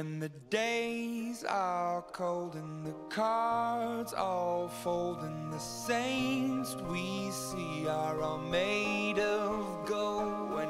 When the days are cold and the cards all fold And the saints we see are all made of gold.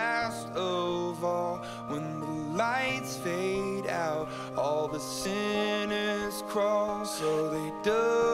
last of all when the lights fade out all the sinners crawl so they do